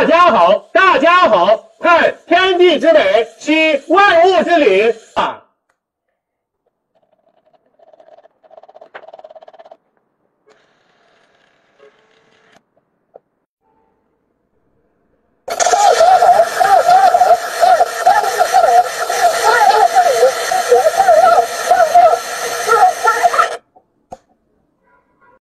大家好大家好看天地之美吸万物之灵。啊。